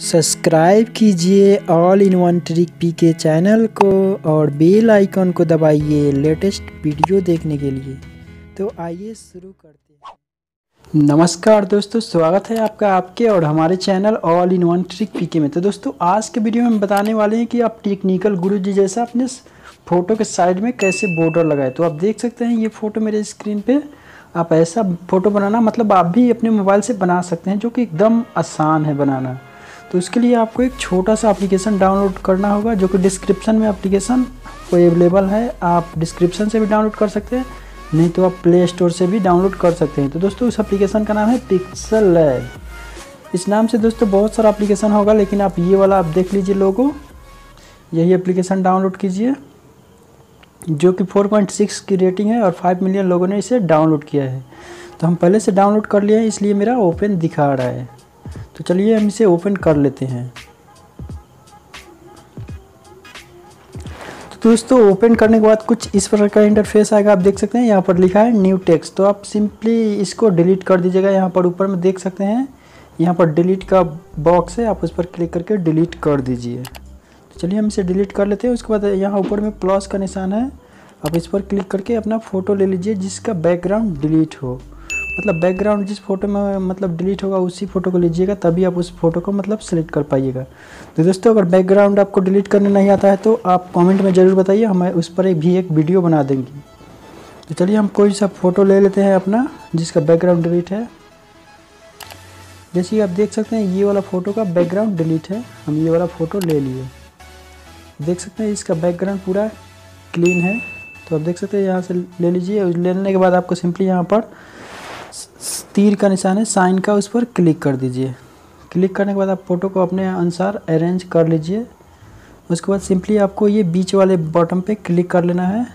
Subscribe कीजिए all in one trick P K channel को और बेल आइकन को दबाइए लेटेस्ट वीडियो देखने के लिए। तो आइए शुरू करते हैं। नमस्कार दोस्तों, स्वागत है आपका आपके और हमारे channel all in one trick PK में। तो दोस्तों, आज के वीडियो में हम बताने वाले हैं कि आप टेक्निकल गुरु जी जैसा अपने फ़ोटो के साइड में कैसे बॉर्डर लगाए। तो आप देख सकते हैं ये फ़ोटो मेरे स्क्रीन पे आप ऐसा फ़ोटो बनाना मतलब आप भी अपने मोबाइल से बना सकते हैं, जो कि एकदम आसान है बनाना। तो इसके लिए आपको एक छोटा सा एप्लीकेशन डाउनलोड करना होगा, जो कि डिस्क्रिप्शन में एप्लीकेशन कोई अवेलेबल है, आप डिस्क्रिप्शन से भी डाउनलोड कर सकते हैं, नहीं तो आप प्ले स्टोर से भी डाउनलोड कर सकते हैं। तो दोस्तों उस एप्लीकेशन का नाम है पिक्सल लैब इस नाम से दोस्तों बहुत सारा एप्लीकेशन होगा, लेकिन आप ये वाला आप देख लीजिए लोगों। यही एप्लीकेशन डाउनलोड कीजिए। जो कि 4.6 की रेटिंग है और 5 मिलियन लोगों ने इसे डाउनलोड किया है। तो हम पहले से डाउनलोड कर लिए हैं, इसलिए मेरा ओपन दिखा रहा है। तो चलिए हम इसे ओपन कर लेते हैं। तो दोस्तों ओपन करने के बाद कुछ इस प्रकार का इंटरफेस आएगा, आप देख सकते हैं, यहाँ पर लिखा है न्यू टेक्स्ट तो आप सिंपली इसको डिलीट कर दीजिएगा, यहाँ पर ऊपर में देख सकते हैं। यहाँ पर डिलीट का बॉक्स है, आप उस पर क्लिक करके डिलीट कर दीजिए। तो चलिए हम इसे डिलीट कर लेते हैं। उसके बाद यहाँ ऊपर में प्लस का निशान है। आप इस पर क्लिक करके अपना फ़ोटो ले लीजिए जिसका बैकग्राउंड डिलीट हो। मतलब बैकग्राउंड जिस फ़ोटो में मतलब डिलीट होगा, उसी फ़ोटो को लीजिएगा, तभी आप उस फ़ोटो को मतलब सेलेक्ट कर पाइएगा। तो दोस्तों, अगर बैकग्राउंड आपको डिलीट करने नहीं आता है तो आप कमेंट में ज़रूर बताइए, हम उस पर एक, भी एक वीडियो बना देंगे। तो चलिए हम कोई सा फ़ोटो ले लेते हैं अपना, जिसका बैकग्राउंड डिलीट है। जैसे आप देख सकते हैं, ये वाला फ़ोटो का बैकग्राउंड डिलीट है। हम ये वाला फ़ोटो ले लिए। देख सकते हैं इसका बैकग्राउंड पूरा क्लीन है। तो आप देख सकते हैं यहाँ से ले लीजिए लेने के बाद आपको सिंपली यहाँ पर तीर का निशान है साइन का उस पर क्लिक कर दीजिए। क्लिक करने के बाद आप फ़ोटो को अपने अनुसार अरेंज कर लीजिए। उसके बाद सिंपली आपको ये बीच वाले बॉटम पे क्लिक कर लेना है।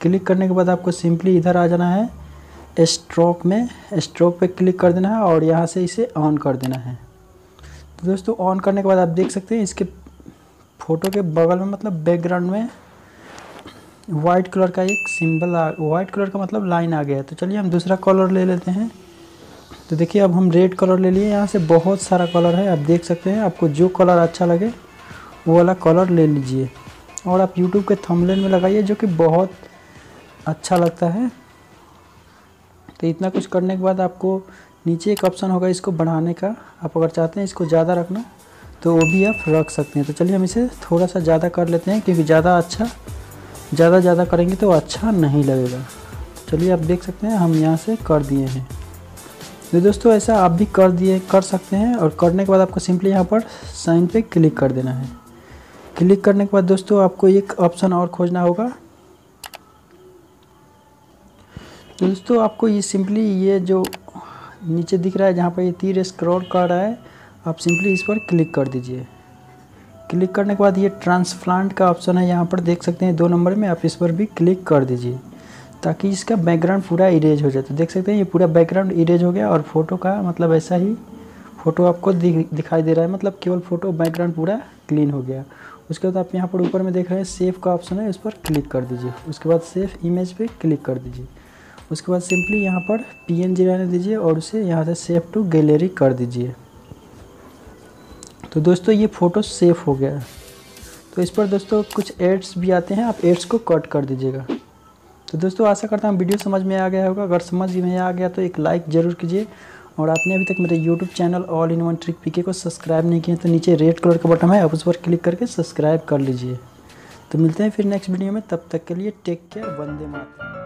क्लिक करने के बाद आपको सिंपली इधर आ जाना है स्ट्रोक में। स्ट्रोक पे क्लिक कर देना है और यहाँ से इसे ऑन कर देना है। तो दोस्तों ऑन करने के बाद आप देख सकते हैं इसके फ़ोटो के बगल में मतलब बैकग्राउंड में वाइट कलर का एक सिंबल आ वाइट कलर का मतलब लाइन आ गया है। तो चलिए हम दूसरा कलर ले लेते हैं। तो देखिए, अब हम रेड कलर ले लिए। यहाँ से बहुत सारा कलर है, आप देख सकते हैं। आपको जो कलर अच्छा लगे, वो वाला कलर ले लीजिए। और आप यूट्यूब के थंबनेल में लगाइए, जो कि बहुत अच्छा लगता है। तो इतना कुछ करने के बाद आपको नीचे एक ऑप्शन होगा इसको बढ़ाने का। आप अगर चाहते हैं इसको ज़्यादा रखना तो वो भी आप रख सकते हैं। तो चलिए हम इसे थोड़ा सा ज़्यादा कर लेते हैं, क्योंकि ज़्यादा अच्छा ज़्यादा ज़्यादा करेंगे तो अच्छा नहीं लगेगा। चलिए आप देख सकते हैं, हम यहाँ से कर दिए हैं। तो दोस्तों, ऐसा आप भी कर दिए, कर सकते हैं और करने के बाद आपको सिंपली यहाँ पर साइन पे क्लिक कर देना है। क्लिक करने के बाद दोस्तों, आपको एक ऑप्शन और खोजना होगा। दोस्तों, आपको ये सिंपली ये जो नीचे दिख रहा है, जहाँ पर ये तीर स्क्रॉल कर रहा है आप सिंपली इस पर क्लिक कर दीजिए। क्लिक करने के बाद ये ट्रांसप्लांट का ऑप्शन है, यहाँ पर देख सकते हैं दो नंबर में आप इस पर भी क्लिक कर दीजिए, ताकि इसका बैकग्राउंड पूरा इरेज हो जाए। तो देख सकते हैं ये पूरा बैकग्राउंड इरेज हो गया और फ़ोटो का मतलब ऐसा ही फ़ोटो आपको दिखाई दे रहा है मतलब केवल फ़ोटो बैकग्राउंड पूरा क्लीन हो गया। उसके बाद आप यहाँ पर ऊपर में देख रहे हैं सेव का ऑप्शन है, उस पर क्लिक कर दीजिए। उसके बाद सेव इमेज पे क्लिक कर दीजिए। उसके बाद सिंपली यहाँ पर पीएनजी रहने दीजिए और उसे यहाँ से सेव टू गैलरी कर दीजिए। तो दोस्तों, ये फ़ोटो सेफ़ हो गया। तो इस पर दोस्तों, कुछ एड्स भी आते हैं। आप एड्स को कट कर दीजिएगा। तो दोस्तों, आशा करता हूँ वीडियो समझ में आ गया होगा। अगर समझ में आ गया तो एक लाइक ज़रूर कीजिए। और आपने अभी तक मेरे YouTube channel all in one trick PK को सब्सक्राइब नहीं किया तो नीचे रेड कलर का बटन है आप उस पर क्लिक करके सब्सक्राइब कर लीजिए। तो मिलते हैं फिर नेक्स्ट वीडियो में। तब तक के लिए टेक केयर वंदे मातरम।